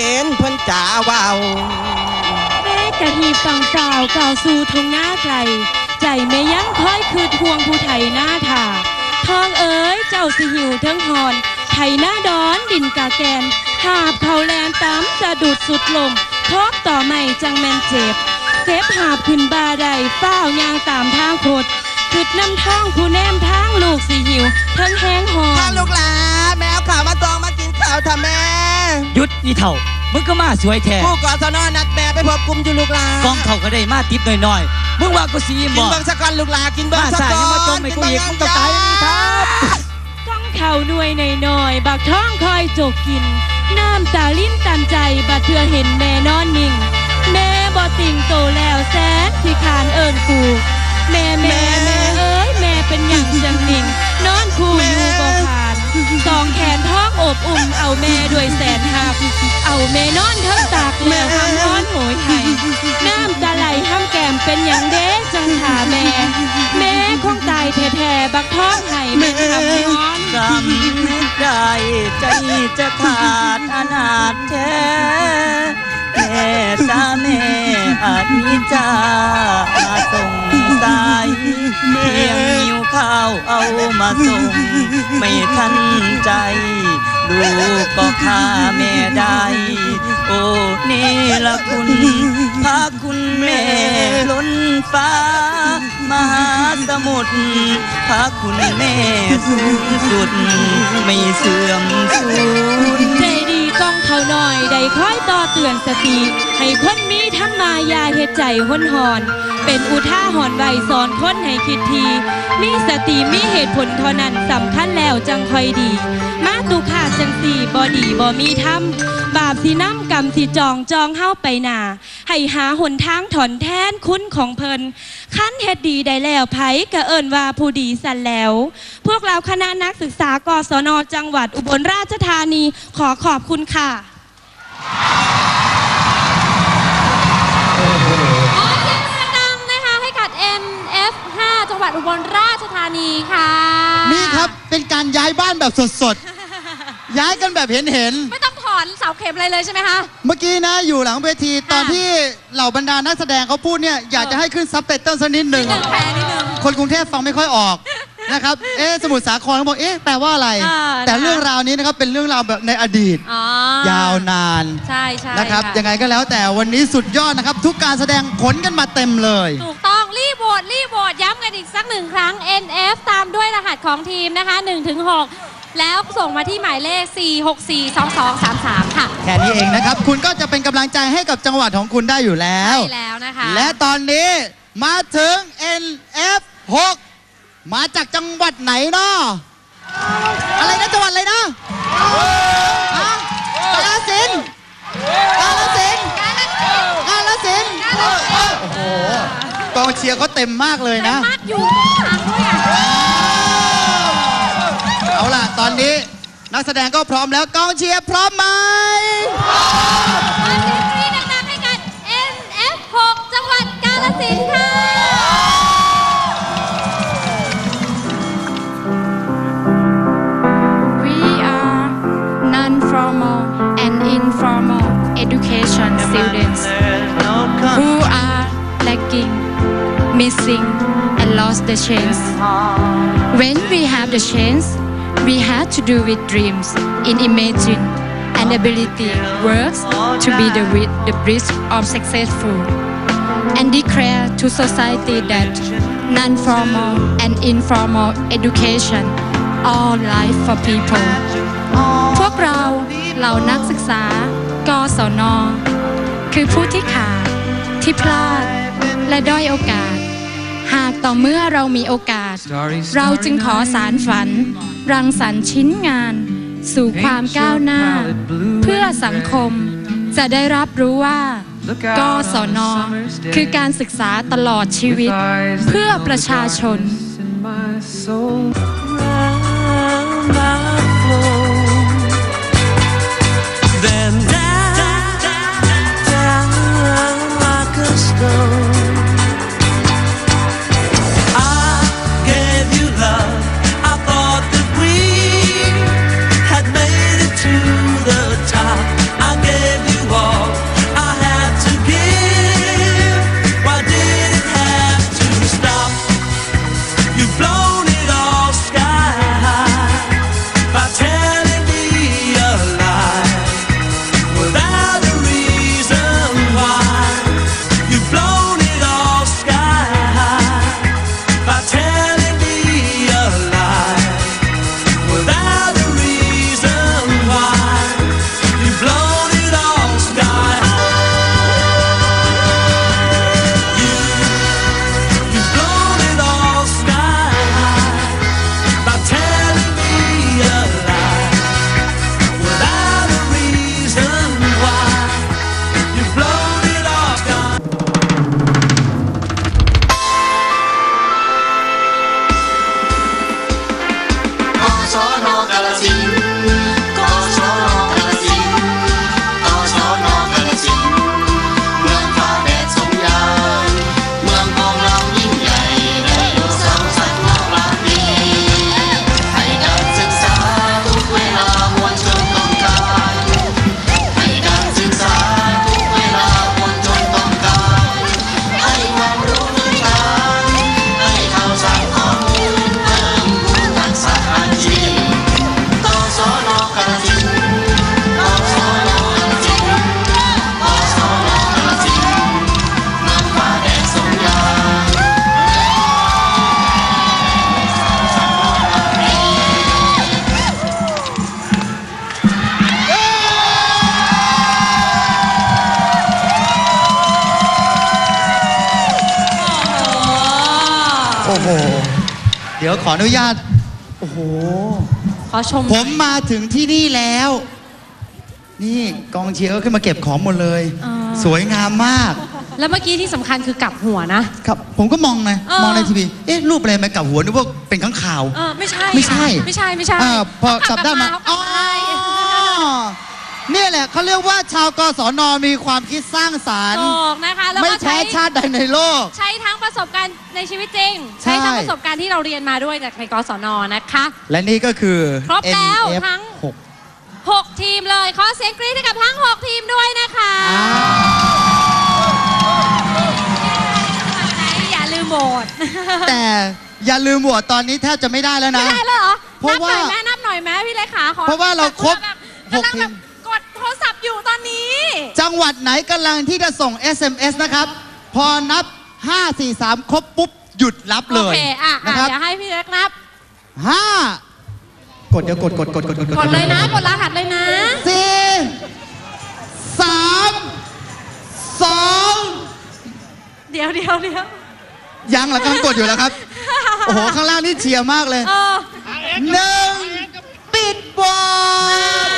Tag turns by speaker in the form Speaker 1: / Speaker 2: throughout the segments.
Speaker 1: ห็นเพิ่นจ๋าเว้า
Speaker 2: แม่กะหีบฟังสาวก่าวสู่ทุ่งหน้าไกล ใจแม่ยังคอยคืดห่วงผู้ไทยหน้าถาทองเอ๋ยเจ้าสิหิวเทิงหอน ไทยหน้าดอนดินกาแกน หาบเขาแลนตำจะดูดสุดลมทอกต่อไม่จังแมนเจ็บเก็บหาบขึ้นบาใดเฝ้าวยางตามทางโคดขึ้นน้ำท้องผู้แนมทางลูกสิหิวเทิงแห้งหอ
Speaker 1: ถ้านลูกหลาแมวข่าวมาตองมา กินข้าวทำแม่
Speaker 3: หยุดอีเถ่ามึงก็มาสวยแท้
Speaker 1: ผู้ก่อสนอนัดแม่ไปพบกลุ่มอยู่ลูกหลาก
Speaker 3: องเขาก็ได้มาติดหน่อยๆมึงว่ากูสี
Speaker 1: กิน
Speaker 3: บ่
Speaker 1: เบิ่งสักก่อนลูกหลากินเบิ่ง
Speaker 3: มา
Speaker 1: สัก
Speaker 3: สาย
Speaker 1: ก่
Speaker 3: ยังมาจ
Speaker 1: อ
Speaker 3: ม
Speaker 1: น
Speaker 3: ให้กูอีกมึงต้องตายอย่างนี้ครับ
Speaker 2: ก้องเข่าหน่วยหน่อยๆบักท้องคอยจกกิน น้ำตาลิ้นตันใจบัดเธอเห็นแม่นอนนิ่ง แม่บ่ติ่งโตแล้วแสนที่ขานเอิญกู แม่แม่แม่เอ้ยแม่เป็นอย่างจังนิ่ง นอนคู่อยู่บ่ผ่าน สองแขนท้องอบอุ่มเอาแม่ด้วยแสนหัก เอาแม่นอนทั้งตากแม่ห้ำร้อนโหยไห้น้ำตาไหลห้ำแก้มเป็นอย่างเด้จังถาแม่ แม่คงตายแท้ๆบักท้องไห้แม่ทำนอน
Speaker 3: จำได้ใจจะขาดอนาถแท้แม่จ้าแม่อาจมีจ้าส่ง ได้เพียงหิวข้าวเอามาส่งไม่ทันใจ ลูกก็ฆ่าแม่ได้ โอ้เนรคุณพาคุณแม่ล้นฟ้ามหาสมุทรพาคุณแม่สูงสุด ไม่เสื่อมสูญ
Speaker 2: ใจดีต้องเขาหน่อยได้คอยต่อเตือนสติ ให้คนมีธรรมายาเฮ็ดใจห้นหอนเป็นอุท่าหอนไวสอนคนให้คิดที มีสติมีเหตุผลเท่านั้นสำคัญแล้วจังคอยดี มาตุขาจังสีบอดีบอมีธรรมบาปสิน้ำกรรมสิจองจองเฮ้าไปหนาให้หาหนทางถอนแทนคุณของเพิ่นขั้นเฮ็ดดีได้แล้วไผกะเอิญว่าผู้ดีสันแล้ว พวกเราคณะนักศึกษากศนจังหวัดอุบลราชธานีขอขอบคุณค่ะ
Speaker 4: ขอเสียงดังๆนะคะให้กับ MF5 จังหวัดอุบลราชธานีค่ะ
Speaker 5: นี่ครับ เป็นการย้ายบ้านแบบสดๆ ย้ายกันแบบเห็นเห็น
Speaker 4: ไม่ต้องถอนเสาเข็มอะไรเลยใช่ไหมคะ
Speaker 5: ๆเมื่อกี้นะอยู่หลังเวทีตอนที่เหล่าบรรดานักแสดงเขาพูดเนี่ยอยากจะให้ขึ้นซับไตเติลสักนิดหนึ่ง
Speaker 4: นิดนึงแปลนิดนึง
Speaker 5: คนกรุงเทพฟังไม่ค่อยออก นะครับ เอ๊ะสมุทรสาครเขาบอกเอ๊ะแปลว่าอะไร
Speaker 4: อ่า
Speaker 5: แต่
Speaker 4: นะคะ
Speaker 5: เรื่องราวนี้นะครับเป็นเรื่องราวแบบในอดีต
Speaker 4: อ๋อยา
Speaker 5: วนาน
Speaker 4: ใช่ใช่
Speaker 5: นะครับะยังไงก็แล้วแต่วันนี้สุดยอดนะครับ ทุกการแสดงขนกันมาเต็มเลย
Speaker 4: ถูกต้องรีบโหวตรีบโหวตย้ำกันอีกสักหนึ่งครั้ง NF ตามด้วยรหัสของทีมนะคะ1ถึง6แล้วส่งมาที่หมายเลข 4642233 ค่ะ
Speaker 5: แค่นี้เองนะครับ คุณก็จะเป็นกำลังใจให้กับจังหวัดของคุณได้อยู่แล้ว
Speaker 4: ใช่แล้วนะคะ
Speaker 5: และตอนนี้มาถึง NF6 มาจากจังหวัดไหนเนาะอะไรนะจังหวัดอะไรนะฮะกาฬสินธุ์กาฬสินธุ์กาฬสินธุ์โอ้โหกองเชียร์เขาเต็มมากเลยนะ
Speaker 4: มากอยู่ทางด้วยอะ
Speaker 5: เอาล่ะ ตอนนี้นักแสดงก็พร้อมแล้วกองเชียร์พร้อมไหม
Speaker 4: ขอเสียงกรี๊ดดังๆให้กับ NF6 จังหวัดกาฬสินธุ์ค่ะ
Speaker 6: missing, and lost the chance. When we have the chance, we have to do with dreams in imagine and ability works to be the, wi- the bridge of successful and declare to society that non-formal and informal education all life for people พวกเราเหล่านักศึกษากศน คือผู้ที่ขาด ที่พลาด และด้อยโอกาส หากต่อเมื่อเรามีโอกาส เราจึงขอสารฝัน รังสรรค์ชิ้นงาน สู่ความก้าวหน้า เพื่อสังคมจะได้รับรู้ว่ากศน คือการศึกษาตลอดชีวิต เพื่อประชาชน
Speaker 7: Then down, down like a stone. I
Speaker 5: เดี๋ยวขออนุญาต โอ้โห
Speaker 4: ขอชม
Speaker 5: ผมมาถึงที่นี่แล้ว นี่กองเชียร์ก็ขึ้นมาเก็บของหมดเลย
Speaker 4: อ่า
Speaker 5: สวยงามมาก
Speaker 4: แล้วเมื่อกี้ที่สำคัญคือกลับหัวนะ
Speaker 5: ครับ ผมก็มองนะ
Speaker 4: เออ
Speaker 5: มองในทีวี เอ๊ะรูปอะไรไหมกับหัวนึกว่าเป็นข้างข่าว
Speaker 4: เออไม่ใช่
Speaker 5: ไม่ใช่
Speaker 4: ค่ะไม่ใช่ไม่ใช่
Speaker 5: อ่าพอกลับด้านมา
Speaker 4: เข
Speaker 5: อ๋
Speaker 4: ก
Speaker 5: อ
Speaker 4: ลับมา
Speaker 5: เนี่ยแหละเขาเรียกว่าชาวกศนมีความคิดสร้างสรรค์
Speaker 4: ถูกนะคะ แล้ว
Speaker 5: ไม่
Speaker 4: ก็
Speaker 5: แพ้
Speaker 4: ใช้
Speaker 5: ชาติใดในโลก
Speaker 4: ใช้ทั้งประสบการณ์ในชีวิตจริง
Speaker 5: ใช่
Speaker 4: ใช้ทั้งประสบการณ์ที่เราเรียนมาด้วยจากในกศนนะคะ
Speaker 5: และนี่ก็คือ
Speaker 4: ครบแล้ว
Speaker 5: NF
Speaker 4: ทั้ง
Speaker 5: หก
Speaker 4: 6 ทีมเลยขอเสียงกรี๊ดให้กับทั้ง 6 ทีมด้วยนะคะ
Speaker 5: อ่า
Speaker 4: อย่าลืมโหวต
Speaker 5: แต่อย่าลืมโหวตตอนนี้แทบจะไม่ได้แล้วนะ
Speaker 4: ไม่ได้แล้วเหรอ
Speaker 5: เพราะ
Speaker 4: นับหน่อย
Speaker 5: ว่า
Speaker 4: แม่นับหน่อยแม่พี่เลขาขอ
Speaker 5: เพราะว่าเราครบ
Speaker 4: แบบ
Speaker 5: หก
Speaker 4: กำลัง
Speaker 5: ที
Speaker 4: แบ
Speaker 5: ม
Speaker 4: บ กดโทรศัพท์อยู่ตอนนี้
Speaker 5: จังหวัดไหนกำลังที่จะส่ง SMS นะครับ พอนับ 5 4 3 ครบปุ๊บ หยุดรับเล
Speaker 4: โอยเคอะอะ
Speaker 5: นะครับ
Speaker 4: เดี๋ยวให้พี่เล็กนับ
Speaker 5: ห้ากดเดี๋ยวกดกดกดกดกด
Speaker 4: กดเลยนะ กดรหัสเลยนะ
Speaker 5: สี่สามสอง
Speaker 4: เดี๋ยวเดี๋ยวเดี๋ยว
Speaker 5: ยังเหรอกำลังกดอยู่แล้วครับ โอ้โห ข้างล่างนี่เชียร์มากเลย
Speaker 4: เออ
Speaker 5: หนึ่งปิดบอล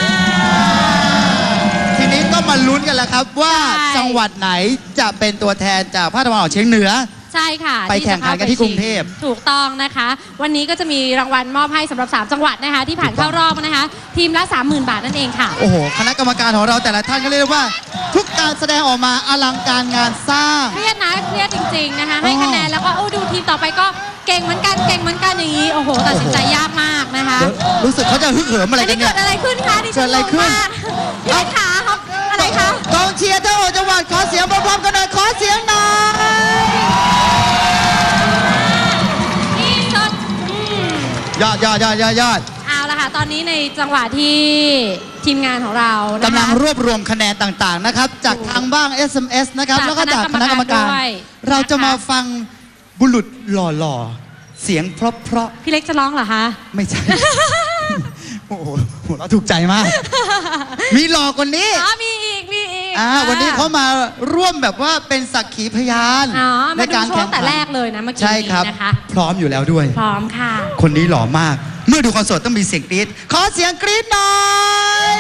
Speaker 5: ลุ้นกันแล้วครับว่า
Speaker 4: ใช่
Speaker 5: จังหวัดไหนจะเป็นตัวแทนจากภาคตะวันออกเฉียงเหนือ
Speaker 4: ใช่ค่ะ
Speaker 5: ไปแข่งขันกันที่กรุงเทพ
Speaker 4: ถูกต้องนะคะ วันนี้ก็จะมีรางวัลมอบให้สำหรับ 3 จังหวัดนะคะ ที่ผ่านเข้ารอบนะคะ ทีมละ 30,000 บาทนั่นเองค่ะ
Speaker 5: โอ้โห คณะกรรมการของเราแต่ละท่านก็เรียกได้ว่า ทุกการแสดงออกมาอลังการงานสร้าง
Speaker 4: เครียดนะเครียดจริง ๆนะคะ ให้
Speaker 5: อ๋อ
Speaker 4: คะแนนแล้วก็โอ้ดูทีมต่อไปก็เก่งเหมือนกันเก่งเหมือนกันอย่างนี้โอ้โหตัดสินใจยากมากนะคะ
Speaker 5: เดี๋ยวรู้สึกเขาจะฮึกเหิมอะไร
Speaker 4: อัน
Speaker 5: กั
Speaker 4: นี้
Speaker 5: นเนี่
Speaker 4: เกิ
Speaker 5: ย
Speaker 4: ดอะไรขึ้นคะดิ
Speaker 5: เกิดอะไรขึ้น
Speaker 4: งงมากพี่เลขาครับอะไรคะ
Speaker 5: ก องเชียร์ทั้งหกจังหวัดขอเสียงพร้อมๆกันหน่อยขอเสียงหน่อย
Speaker 4: ที่สุดอืม
Speaker 5: ยอดยอดยอดยอดยอด
Speaker 4: เอาละค่ะ ตอนนี้ในจังหวะที่ทีมงานของเรานะคะ
Speaker 5: กำลังรวบรวมคะแนนต่างๆนะครับ จากทางบ้าง SMS นะครับ
Speaker 4: จาก
Speaker 5: แล้วก็จากคณะกรรมการ
Speaker 4: คณะกรรมการด้วย
Speaker 5: เราจะ
Speaker 4: นะคะ
Speaker 5: มาฟังบุรุษหล่อๆ เสียงเพราะ
Speaker 4: พี่เล็กจะร้องเหรอคะ
Speaker 5: ๆไม่ใช่ โอ้โห หัวเราะถูกใจมาก มีหล่อกว่านี้
Speaker 4: อ๋อมีอีกมีอีก
Speaker 5: อ่าวันนี้เขามาร่วมแบบว่าเป็นสักขีพยาน
Speaker 4: อ๋อ
Speaker 5: ใน
Speaker 4: มาดู
Speaker 5: การ
Speaker 4: โช
Speaker 5: แข่
Speaker 4: ว์
Speaker 5: ง
Speaker 4: แต่
Speaker 5: ขัน
Speaker 4: แรกเลยนะเมื่อกี้
Speaker 5: ใช่ครับ
Speaker 4: นี้นะคะ
Speaker 5: พร้อมอยู่แล้วด้วย
Speaker 4: พร้อมค่ะ
Speaker 5: คนนี้หล่อมาก เมื่อดูคอนเสิร์ตต้องมีเสียงกรี๊ดขอเสียงกรี๊ดหน่อย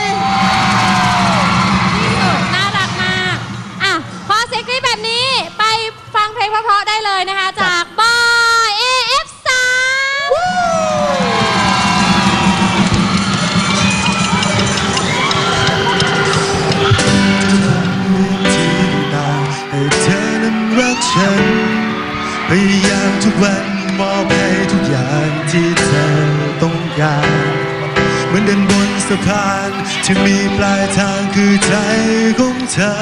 Speaker 4: ที่สุดน่ารักมาก อะ พอเสียงกรี๊ดแบบนี้ไปฟังเพลงเพราะๆได้เลยนะคะ
Speaker 7: สะพานที่มีปลายทางคือใจของเธอ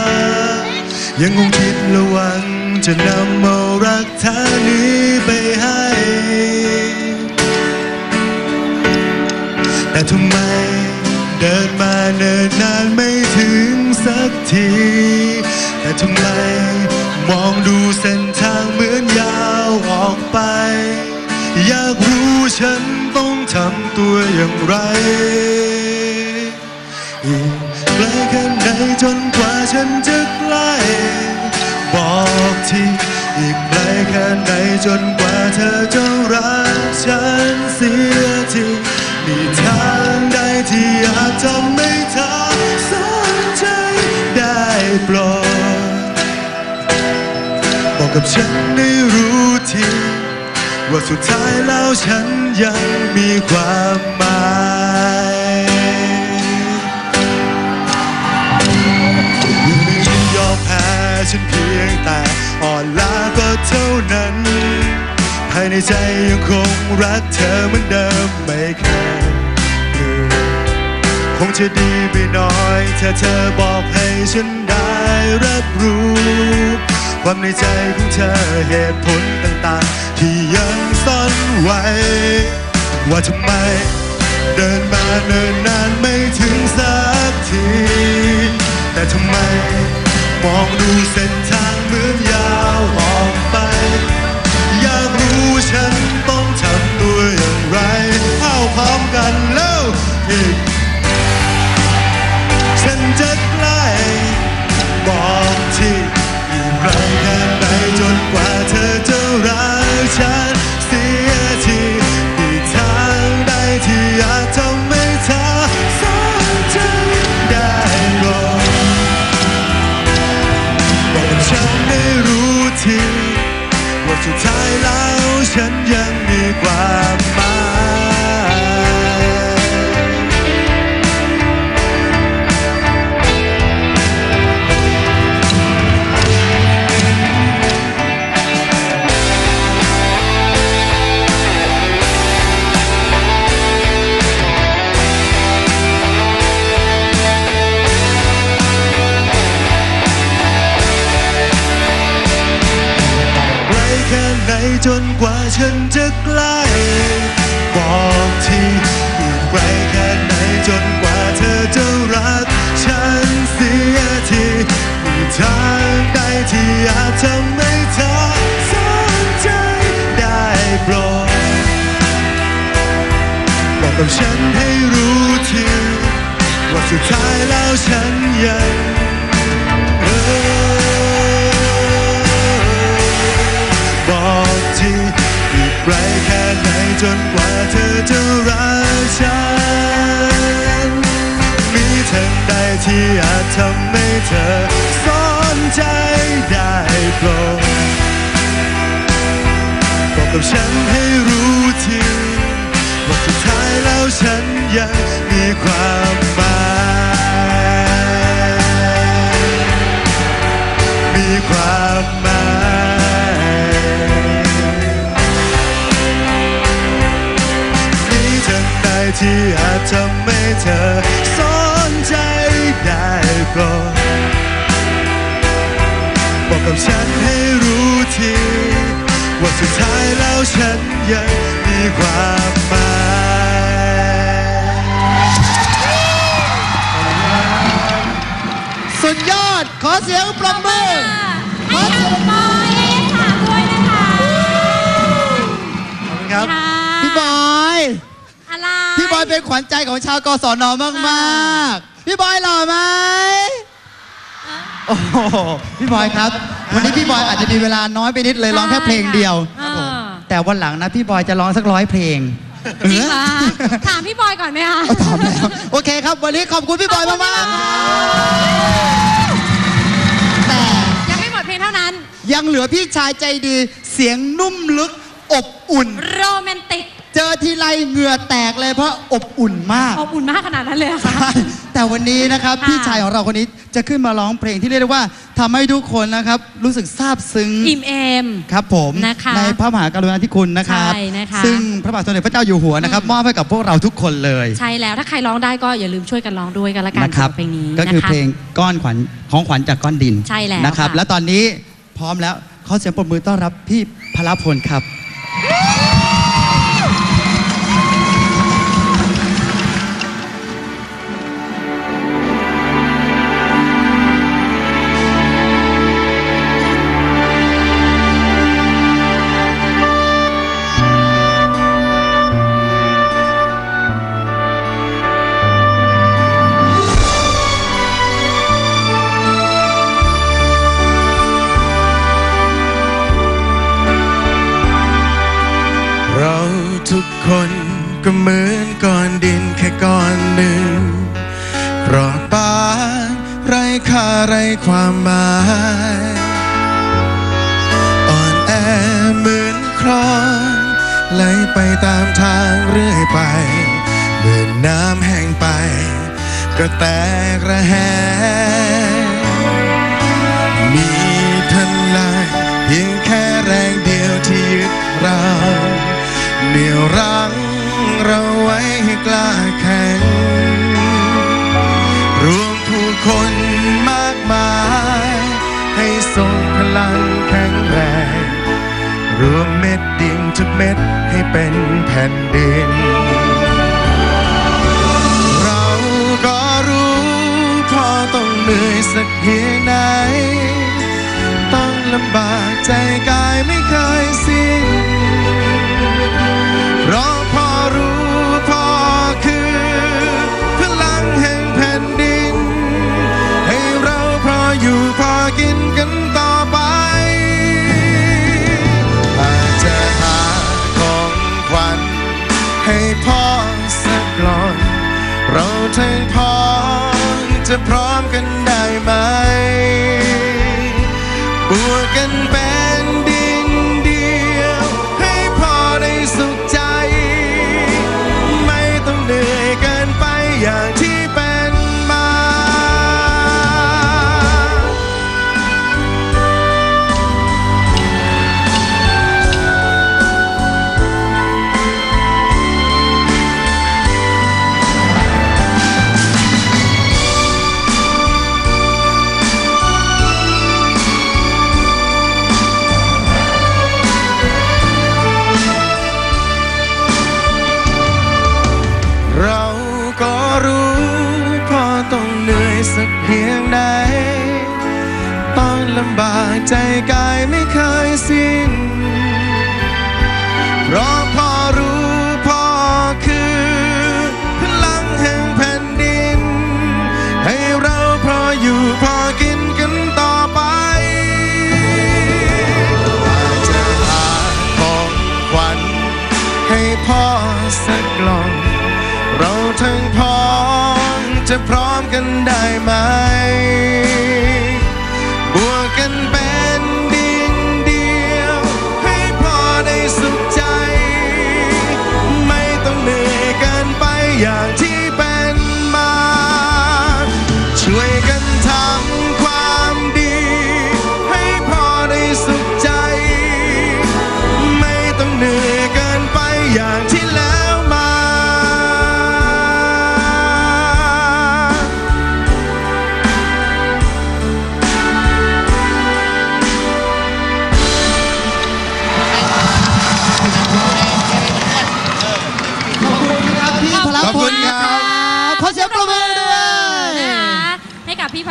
Speaker 7: ยังคงคิดระวังจะนำเอารักเธอนี้ไปให้ แต่ทำไมเดินมาเนินนานไม่ถึงสักที แต่ทำไมมองดูเส้นทางเหมือนยาวออกไป อยากรู้ฉันต้องทำตัวอย่างไร อีกไกลแค่ไหนจนกว่าฉันจะใกล้บอกทีอีกไกลแค่ไหนจนกว่าเธอจะรักฉันเสียทีมีทางใดที่อาจทำให้เธอสนใจได้โปรดบอกกับฉันได้รู้ทีว่าสุดท้ายแล้วฉันยังมีความหมาย ฉันเพียงแต่อ่อนล้าก็เท่านั้น ภายในใจยังคงรักเธอเหมือนเดิมไม่เคยเปลี่ยนคงจะดีไปหน่อยถ้าเธอบอกให้ฉันได้รับรู้ ความในใจของเธอเหตุผลต่างๆ ที่ยังซ่อนไว้ ว่าทำไม เดินมาเนินนานไม่ถึงสัก มองดูเส้นทาง จะใกล้บอกทีอยู่ไกลแค่ไหนจนกว่าเธอจะรัก ฉันเสียทีมีทางใดที่อาจทำให้เธอสนใจได้โปรดบอกกับฉันให้รู้ทีว่าสุดท้ายแล้วฉันยัง ลแค่ไหนจนกว่าเธอจะรักฉัน มีทางใดที่อาจทำให้เธอสนใจได้โปรดบอกกับฉันให้รู้ทีว่าสุดท้ายแล้วฉันยังมีความหมาย มีความหมาย ที่อาจทำให้เธอสนใจได้โปรดบอกกับฉันให้รู้ทีว่าสุดท้ายแล้วฉันยังมีความหมาย
Speaker 5: สุดยอดขอเสียงปรบมือ
Speaker 4: ให้กับปอยเอ
Speaker 5: อยเป็นขวัญใจของชาวกศนมากๆ พี่บอยหล่อไหมโอ้โหพี่บอยครับ วันนี้พี่บอยอาจจะมีเวลาน้อยไปนิดเลยร้องแค่เพลงเดียว
Speaker 4: เออ
Speaker 5: แต่วันหลังนะพี่บอยจะร้องสักร้อยเพลง
Speaker 4: จริงเหรอถามพี่บอยก่อนไหมคะ
Speaker 5: เอาถามแล้วโอเคครับ วันนี้ขอบคุณพี่บอยมากๆแต่
Speaker 4: ยังไม่หมดเพียงเท่านั้น
Speaker 5: ยังเหลือพี่ชายใจดีเสียงนุ่มลึกอบอุ่น
Speaker 4: โรแมนติก
Speaker 5: เจอทีไรเหงื่อแตกเลยเพราะอบอุ่นมาก
Speaker 4: อบอุ่นมากขนาดนั้นเลยเหรอคะ
Speaker 5: ใช่แต่วันนี้นะครับ
Speaker 4: ค่ะ
Speaker 5: พี่ชายของเราคนนี้จะขึ้นมาร้องเพลงที่เรียกได้ว่าทำให้ทุกคนนะครับ รู้สึกซาบซึ้ง
Speaker 4: อิ่มเอม
Speaker 5: ครับผม
Speaker 4: นะคะ
Speaker 5: ในพระมหากรุณาธิคุณนะครับ
Speaker 4: ใช่นะคะ
Speaker 5: ซึ่งพระบาทสมเด็จพระเจ้าอยู่หัวนะครับมอบให้กับพวกเราทุกคนเลย
Speaker 4: ใช่แล้วถ้าใครร้องได้ก็อย่าลืมช่วยกันร้องด้วยกันละกัน
Speaker 5: นะครับ
Speaker 4: สำหเพลงนี้
Speaker 5: ก็คือ
Speaker 4: นะคะ
Speaker 5: เพลงก้อนขวัญของขวัญจากก้อนดิน
Speaker 4: ใช่แล้ว
Speaker 5: นะครับ
Speaker 4: ค่ะ
Speaker 5: และตอนนี้พร้อมแล้วขอเสียงปรบมือต้อนรับพี่พลพลครับ
Speaker 7: ความหมายอ่อนแอเหมือนคลองไหลไปตามทางเรื่อยไปเมื่อน้ำแห้งไป ก็แตกระแหงมีพลังเพียงแค่แรงเดียวที่ยึดเราเหนี่ยวรั้งเราไว้ให้กล้าแข็ง ลังแข็งแรง รวมเม็ดดินทุกเม็ดให้เป็นแผ่นดิน เราก็รู้พอต้องเหนื่อยสักเพียงไหน เราทั้งพ้องจะพร้อมกันได้ไหมบวกกันเป็น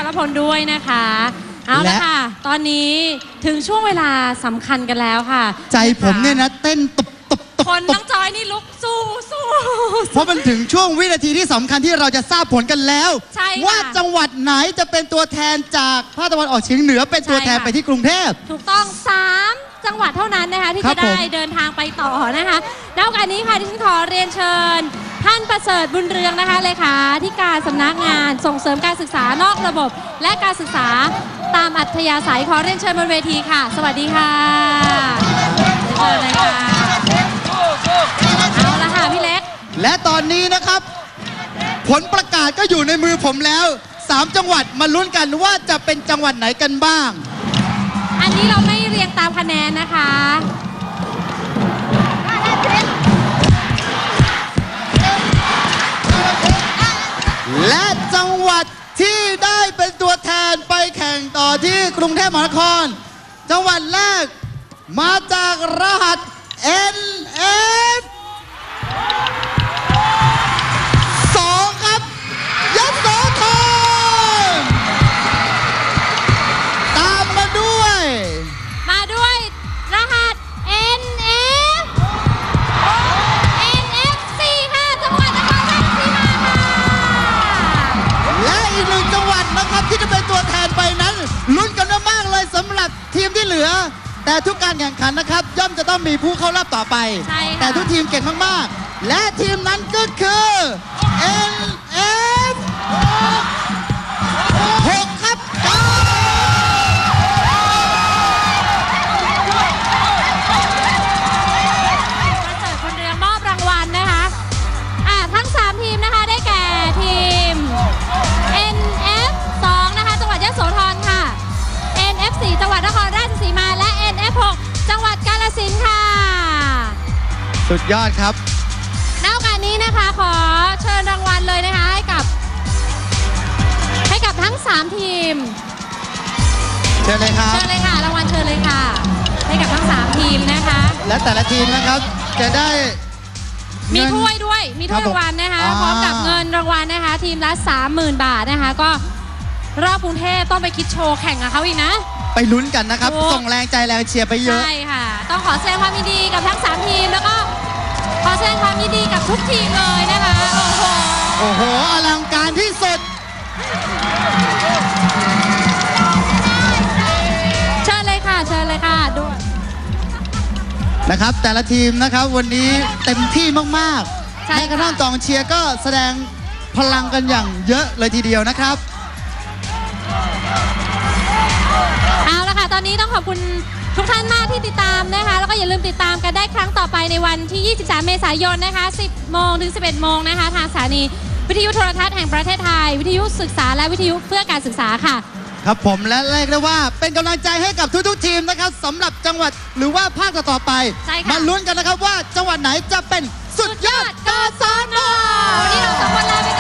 Speaker 7: ให้กับพี่พลพลด้วยนะคะ
Speaker 4: เอาละ
Speaker 5: และ
Speaker 4: ค่ะ ตอนนี้ถึงช่วงเวลาสำคัญกันแล้วค่ะ
Speaker 5: ใจผมเนี่ยนะเต้นตุบตุบตุบ
Speaker 4: คน
Speaker 5: ตุ
Speaker 4: น้อบงจอยนี่ลุกสู้สู้
Speaker 5: เพราะมันถึงช่วงวินาทีที่สำคัญที่เราจะทราบผลกันแล้ว
Speaker 4: ใช่ค่ะ
Speaker 5: ว่าจังหวัดไหนจะเป็นตัวแทนจากภาคตะวันออกเฉียงเหนือเป็นตัวแทน
Speaker 4: ใช่ค่ะ
Speaker 5: ไปที่กรุงเทพ
Speaker 4: ถูกต้อง 3 จังหวัดเท่านั้นนะคะ ที่
Speaker 5: ครั
Speaker 4: จะ
Speaker 5: บผม
Speaker 4: ได้เดินทางไปต่อนะคะนอกจากนี้ค่ะที่ฉันขอเรียนเชิญ ท่านประเสริฐบุญเรืองนะคะเลขาที่การสำนักงานส่งเสริมการศึกษานอกระบบ และการศึกษาตามอัธยาศัยขอเรียนเชิญบนเวทีค่ะ สวัสดีค่ะเชิญเลยค่ะเอาละค่ะพี่เล็ก
Speaker 5: และตอนนี้นะครับ ผลประกาศก็อยู่ในมือผมแล้วสามจังหวัดมาลุ้นกันว่าจะเป็นจังหวัดไหนกันบ้าง
Speaker 4: อันนี้เราไม่เรียงตามคะแนนนะคะ
Speaker 5: และจังหวัดที่ได้เป็นตัวแทนไปแข่งต่อที่กรุงเทพมหานคร จังหวัดแรกมาจากรหัส NS เหลือ แต่ทุกการแข่งขันนะครับ ย่อมจะต้องมีผู้เข้ารอบต่อไป
Speaker 4: ใช่ค่ะ
Speaker 5: แต่ทุกทีมเก่งมาก ๆ และทีมนั้นก็คือ NF สุดยอดครับ
Speaker 4: ณโอกาสนี้นะคะขอเชิญรางวัลเลยนะคะให้กับ ให้กับทั้ง 3 ทีม
Speaker 5: เชิญเลยครับ
Speaker 4: เชิญเลยค่ะรางวัลเชิญเลยค่ะ ให้กับทั้ง 3 ทีมนะคะ
Speaker 5: และแต่ละทีมนะครับ จะได้
Speaker 4: มี
Speaker 5: เงิน
Speaker 4: ถ้วยด้วย มีถ้วย
Speaker 5: ครับผม
Speaker 4: รางวัลนะคะ
Speaker 5: อ่า
Speaker 4: พร้อมกับเงินรางวัลนะคะ ทีมละ 30,000 บาทนะคะ ก็รอบกรุงเทพต้องไปคิดโชว์แข่งกับเขาอีกนะ
Speaker 5: ไปลุ้นกันนะครับ
Speaker 4: ถูก
Speaker 5: ส่งแรงใจแรงเชียร์ไปเยอะ
Speaker 4: ใช่ค่ะ ต้องขอแสดงความยินดีกับทั้ง 3 ทีม แล้วก็ ขอแสดงความยินดีกับทุกทีมเลยนะคะ โอ้โห
Speaker 5: โอ้โห อลังการที่สุด
Speaker 4: เชิญเลยค่ะ เชิญเลยค่ะด้วย
Speaker 5: นะครับ แต่ละทีมนะครับวันนี้เต็มที่มากๆ
Speaker 4: ใช่ค่ะ
Speaker 5: แม้กระทั่งกองเชียร์ก็แสดงพลังกันอย่างเยอะเลยทีเดียวนะครับ
Speaker 4: เอาละค่ะ ตอนนี้ต้องขอบคุณ ทุกท่านมากที่ติดตามนะคะ แล้วก็อย่าลืมติดตามกันได้ครั้งต่อไปในวันที่ 23 เมษายนนะคะ 10 โมงถึง 11 โมงนะคะ ทางสถานี วิทยุโทรทัศน์แห่งประเทศไทย วิทยุศึกษาและวิทยุเพื่อการศึกษาค่ะ
Speaker 5: ครับผมและเรียกได้ว่าเป็นกำลังใจให้กับทุกๆทีมนะครับสำหรับจังหวัดหรือว่าภาคต่อๆไป
Speaker 4: ใช่ค่ะ
Speaker 5: มาลุ้นกันนะครับว่าจังหวัดไหนจะเป็นสุดยอดกาซาน
Speaker 4: วันนี้เราสองคนลาไป